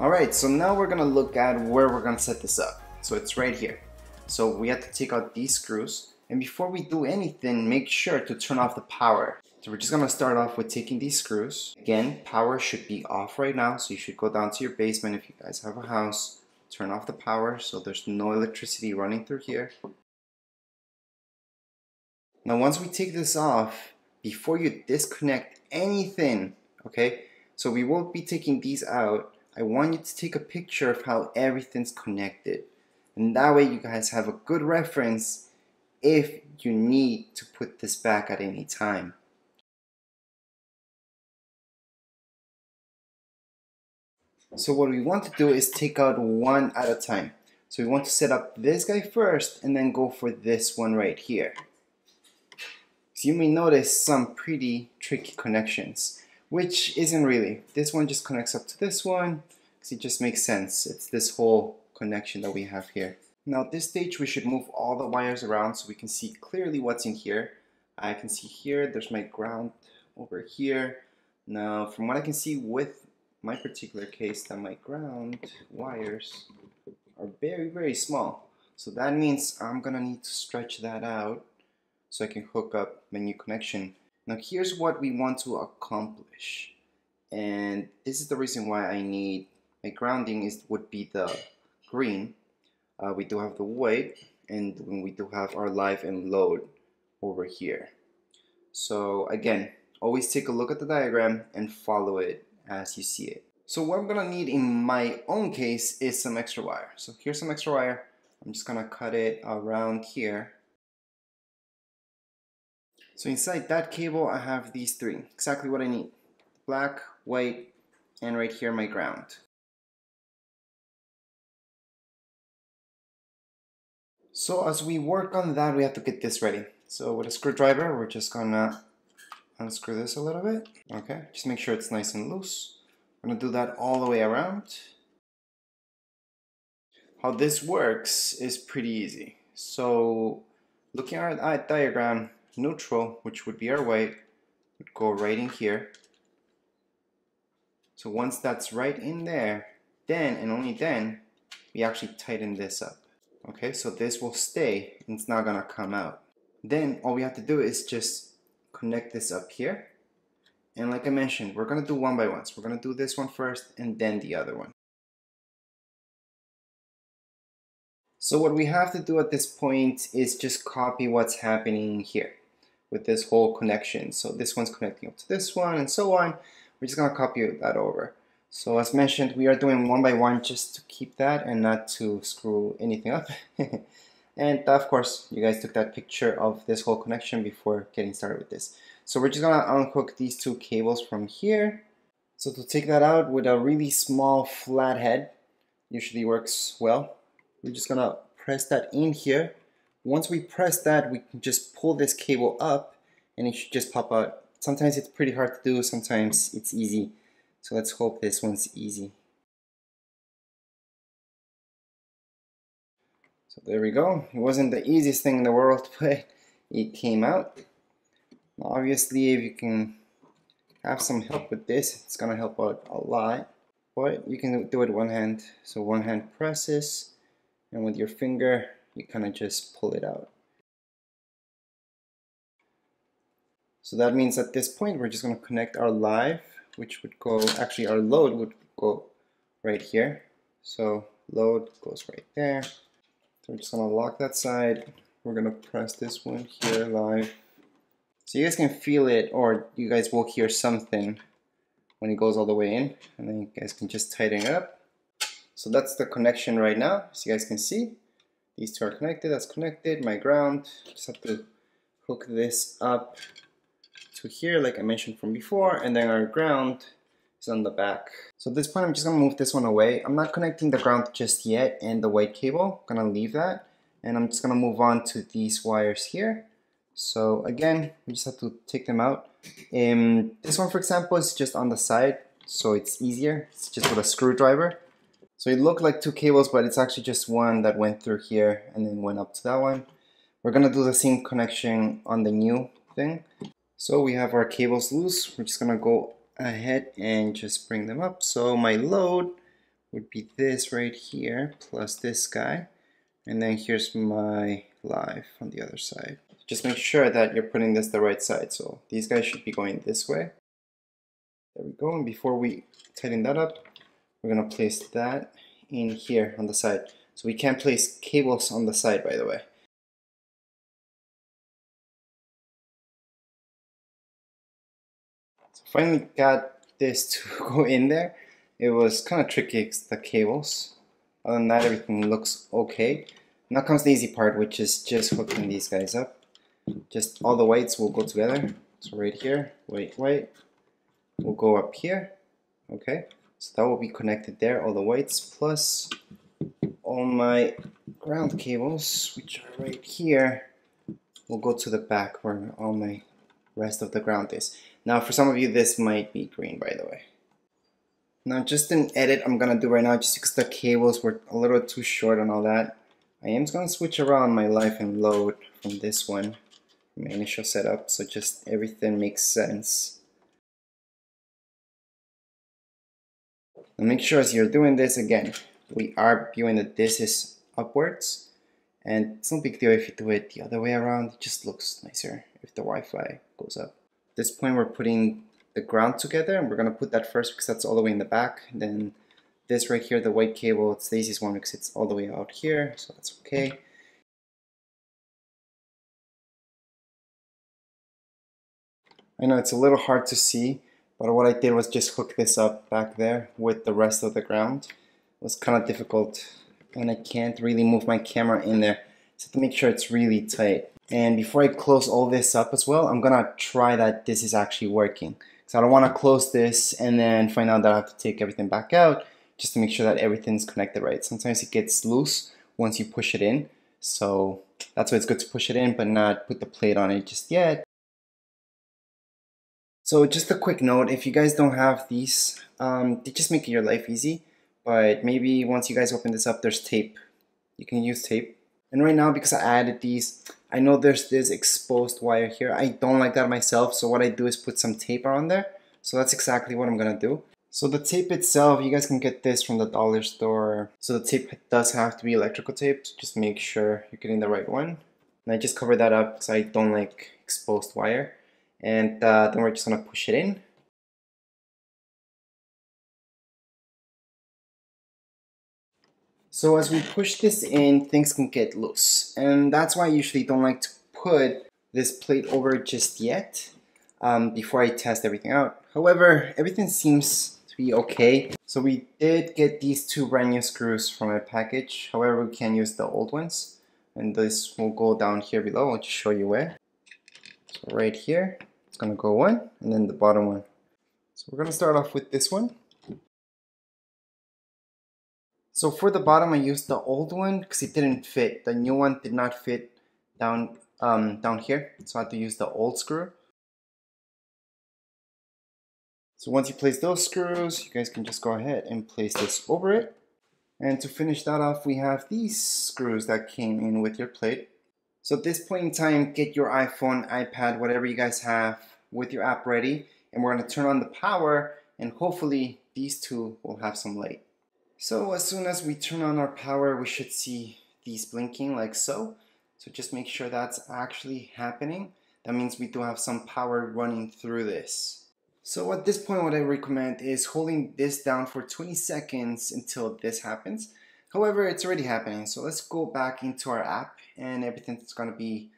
Alright, so now we're gonna look at where we're gonna set this up. So it's right here. So we have to take out these screws. And before we do anything, make sure to turn off the power. So we're just gonna start off with taking these screws. Again, power should be off right now. So you should go down to your basement if you guys have a house. Turn off the power so there's no electricity running through here. Now once we take this off, before you disconnect anything, okay, so we won't be taking these out, I want you to take a picture of how everything's connected. And that way you guys have a good reference if you need to put this back at any time. So what we want to do is take out one at a time. So we want to set up this guy first and then go for this one right here. So you may notice some pretty tricky connections, which isn't really. This one just connects up to this one because it just makes sense. It's this whole connection that we have here. Now at this stage we should move all the wires around so we can see clearly what's in here. I can see here, there's my ground over here. Now from what I can see with my particular case that my ground wires are very very small. So that means I'm gonna need to stretch that out so I can hook up my new connection. Now here's what we want to accomplish. And this is the reason why I need my grounding is would be the green. Uh, we do have the white and we do have our live and load over here. So again always take a look at the diagram and follow it as you see it. So what I'm gonna need in my own case is some extra wire. So here's some extra wire. I'm just gonna cut it around here. So inside that cable I have these three. Exactly what I need. Black white and right here my ground So as we work on that, we have to get this ready. So with a screwdriver, we're just gonna unscrew this a little bit. Okay, just make sure it's nice and loose. I'm gonna do that all the way around. How this works is pretty easy. So looking at our diagram, neutral, which would be our white, would go right in here. So once that's right in there, then and only then, we actually tighten this up. Okay, so this will stay and it's not gonna come out. Then all we have to do is just connect this up here. And like I mentioned, we're gonna do one by one. So we're gonna do this one first and then the other one. So what we have to do at this point is just copy what's happening here with this whole connection. So this one's connecting up to this one and so on. We're just gonna copy that over. So as mentioned, we are doing one by one just to keep that and not to screw anything up. and of course, you guys took that picture of this whole connection before getting started with this. So we're just gonna unhook these two cables from here. So to take that out with a really small flat head, usually works well. We're just gonna press that in here. Once we press that, we can just pull this cable up and it should just pop out. Sometimes it's pretty hard to do, sometimes it's easy. So let's hope this one's easy. So there we go. It wasn't the easiest thing in the world, but it came out. Obviously, if you can have some help with this, it's gonna help out a lot. But you can do it one hand. So one hand presses, and with your finger, you kind of just pull it out. So that means at this point, we're just gonna connect our live which would go, actually our load would go right here. So load goes right there. So we're just gonna lock that side. We're gonna press this one here live. So you guys can feel it or you guys will hear something when it goes all the way in and then you guys can just tighten it up. So that's the connection right now. So you guys can see these two are connected, that's connected, my ground. Just have to hook this up to here like I mentioned from before and then our ground is on the back. So at this point I'm just gonna move this one away. I'm not connecting the ground just yet and the white cable, I'm gonna leave that and I'm just gonna move on to these wires here. So again, we just have to take them out. Um, this one for example is just on the side so it's easier. It's just with a screwdriver. So it looked like two cables but it's actually just one that went through here and then went up to that one. We're gonna do the same connection on the new thing. So we have our cables loose. We're just gonna go ahead and just bring them up. So my load would be this right here plus this guy. And then here's my live on the other side. Just make sure that you're putting this the right side. So these guys should be going this way. There we go. And before we tighten that up, we're gonna place that in here on the side. So we can't place cables on the side, by the way. Finally got this to go in there. It was kind of tricky, the cables. Other than that, everything looks okay. Now comes the easy part, which is just hooking these guys up. Just all the whites will go together. So right here, white, white, will go up here. Okay, so that will be connected there, all the whites, plus all my ground cables, which are right here, will go to the back where all my rest of the ground is. Now for some of you this might be green by the way. Now just an edit I'm gonna do right now just because the cables were a little too short and all that. I am gonna switch around my live and load from this one, my initial setup, so just everything makes sense. And make sure as you're doing this again, we are viewing that this is upwards and it's no big deal if you do it the other way around, it just looks nicer if the Wi-Fi goes up. This point we're putting the ground together and we're going to put that first because that's all the way in the back. Then this right here, the white cable, it's the easiest one because it's all the way out here, so that's okay. I know it's a little hard to see, but what I did was just hook this up back there with the rest of the ground. It was kind of difficult and I can't really move my camera in there. So to make sure it's really tight. And before I close all this up as well, I'm gonna try that this is actually working. So I don't wanna close this and then find out that I have to take everything back out just to make sure that everything's connected right. Sometimes it gets loose once you push it in. So that's why it's good to push it in but not put the plate on it just yet. So just a quick note, if you guys don't have these, um, they just make your life easy. But maybe once you guys open this up, there's tape. You can use tape. And right now, because I added these, I know there's this exposed wire here. I don't like that myself, so what I do is put some tape around there. So that's exactly what I'm gonna do. So the tape itself, you guys can get this from the dollar store. So the tape does have to be electrical tape, so just make sure you're getting the right one. And I just cover that up because I don't like exposed wire. And uh, then we're just gonna push it in. So as we push this in, things can get loose. And that's why I usually don't like to put this plate over just yet um, before I test everything out. However, everything seems to be okay. So we did get these two brand new screws from a package. However, we can use the old ones. And this will go down here below. I'll just show you where. So right here, it's gonna go one, and then the bottom one. So we're gonna start off with this one. So for the bottom, I used the old one because it didn't fit. The new one did not fit down um, down here, so I had to use the old screw. So once you place those screws, you guys can just go ahead and place this over it. And to finish that off, we have these screws that came in with your plate. So at this point in time, get your iPhone, iPad, whatever you guys have with your app ready. And we're gonna turn on the power and hopefully these two will have some light. So as soon as we turn on our power, we should see these blinking like so. So just make sure that's actually happening. That means we do have some power running through this. So at this point, what I recommend is holding this down for 20 seconds until this happens. However, it's already happening. So let's go back into our app and everything's gonna be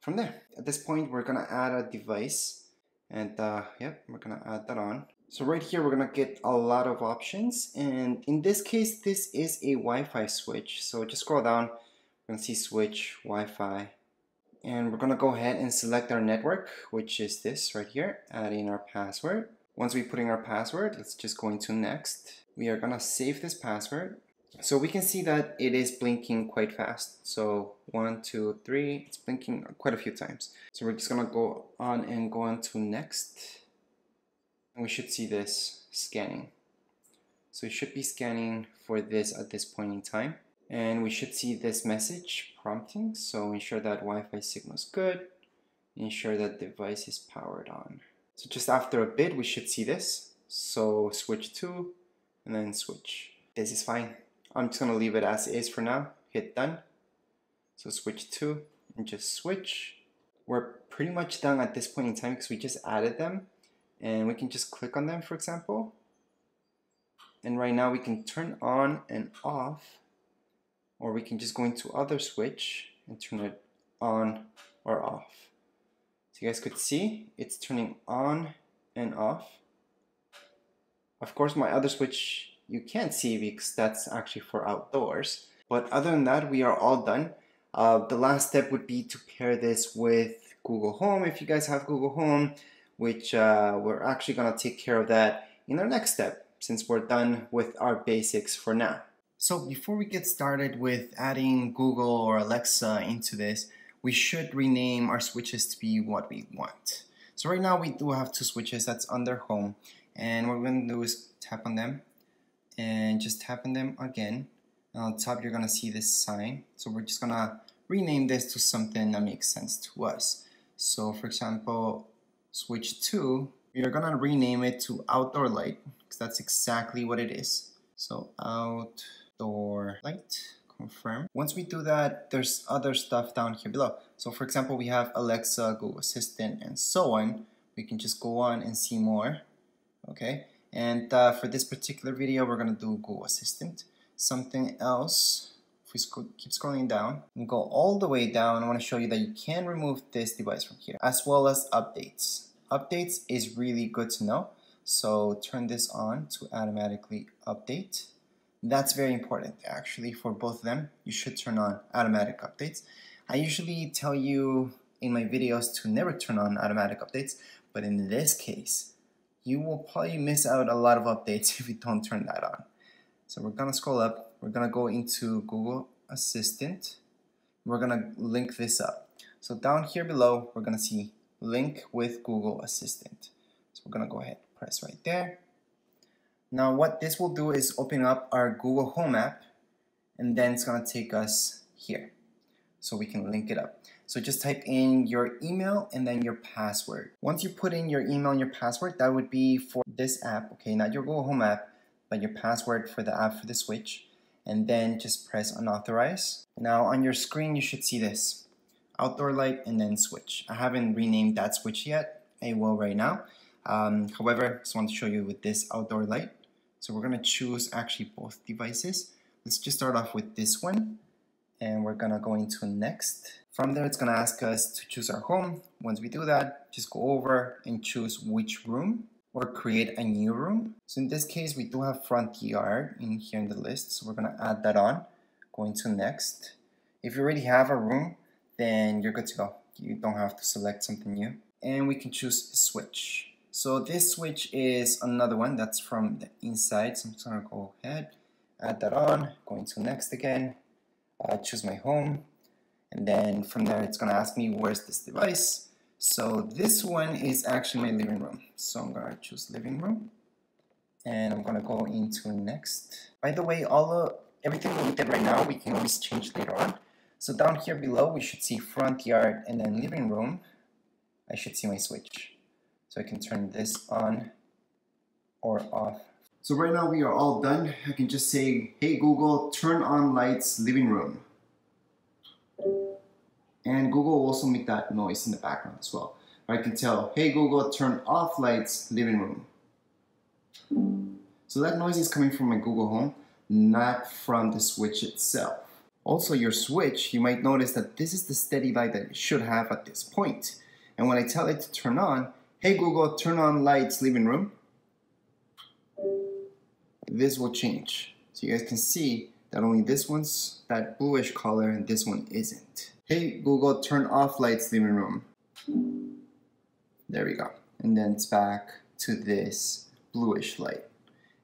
from there. At this point, we're gonna add a device and uh, yep, we're gonna add that on. So right here, we're gonna get a lot of options. And in this case, this is a Wi-Fi switch. So just scroll down, we're gonna see switch, Wi-Fi. And we're gonna go ahead and select our network, which is this right here, add in our password. Once we put in our password, let's just go into next. We are gonna save this password. So we can see that it is blinking quite fast. So one, two, three, it's blinking quite a few times. So we're just gonna go on and go on to next and we should see this scanning. So we should be scanning for this at this point in time. And we should see this message prompting. So ensure that Wi-Fi signal is good. Ensure that device is powered on. So just after a bit, we should see this. So switch to, and then switch. this is fine. I'm just gonna leave it as is for now. Hit done. So switch to and just switch. We're pretty much done at this point in time because we just added them and we can just click on them for example. And right now we can turn on and off or we can just go into other switch and turn it on or off. So you guys could see it's turning on and off. Of course my other switch you can't see because that's actually for outdoors. But other than that we are all done. Uh, the last step would be to pair this with Google Home if you guys have Google Home which uh, we're actually going to take care of that in our next step since we're done with our basics for now. So before we get started with adding Google or Alexa into this, we should rename our switches to be what we want. So right now we do have two switches that's under home and what we're going to do is tap on them and just tap on them again. And on top you're going to see this sign. So we're just going to rename this to something that makes sense to us. So for example, switch 2, we are to rename it to outdoor light because that's exactly what it is. So outdoor light, confirm. Once we do that, there's other stuff down here below. So for example, we have Alexa, Google Assistant, and so on. We can just go on and see more. Okay, and uh, for this particular video, we're gonna do Google Assistant. Something else, if we keep scrolling down and go all the way down, I wanna show you that you can remove this device from here, as well as updates. Updates is really good to know. So turn this on to automatically update. That's very important actually for both of them. You should turn on automatic updates. I usually tell you in my videos to never turn on automatic updates, but in this case, you will probably miss out a lot of updates if you don't turn that on. So we're gonna scroll up, we're gonna go into Google Assistant, we're gonna link this up. So down here below, we're gonna see link with Google Assistant. So we're gonna go ahead, press right there. Now what this will do is open up our Google Home app and then it's gonna take us here so we can link it up. So just type in your email and then your password. Once you put in your email and your password, that would be for this app, okay, not your Google Home app, but your password for the app for the Switch. And then just press unauthorize. Now on your screen, you should see this outdoor light and then switch. I haven't renamed that switch yet. I will right now. Um, however, I just want to show you with this outdoor light. So we're to choose actually both devices. Let's just start off with this one and we're to go into next. From there, it's to ask us to choose our home. Once we do that, just go over and choose which room or create a new room. So in this case, we do have front yard in here in the list. So we're going to add that on. Going to next. If you already have a room, then you're good to go. You don't have to select something new. And we can choose switch. So this switch is another one that's from the inside. So I'm just gonna go ahead, add that on, going to next again, uh, choose my home, and then from there it's gonna ask me where's this device. So this one is actually my living room. So I'm gonna choose living room, and I'm gonna go into next. By the way, all of everything that we did right now, we can always change later on. So down here below, we should see front yard and then living room. I should see my switch. So I can turn this on or off. So right now we are all done. I can just say, hey Google, turn on lights, living room. And Google will also make that noise in the background as well. I can tell, hey Google, turn off lights, living room. So that noise is coming from my Google Home, not from the switch itself. Also your switch, you might notice that this is the steady light that it should have at this point. And when I tell it to turn on, hey Google, turn on lights, living room, this will change. So you guys can see that only this one's that bluish color and this one isn't. Hey Google, turn off lights, living room. There we go. And then it's back to this bluish light.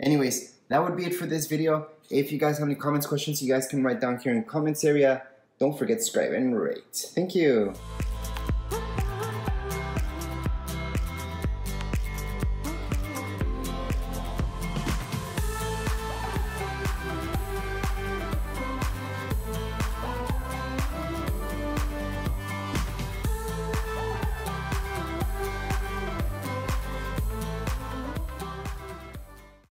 Anyways, that would be it for this video. If you guys have any comments, questions, you guys can write down here in the comments area. Don't forget to subscribe and rate. Thank you.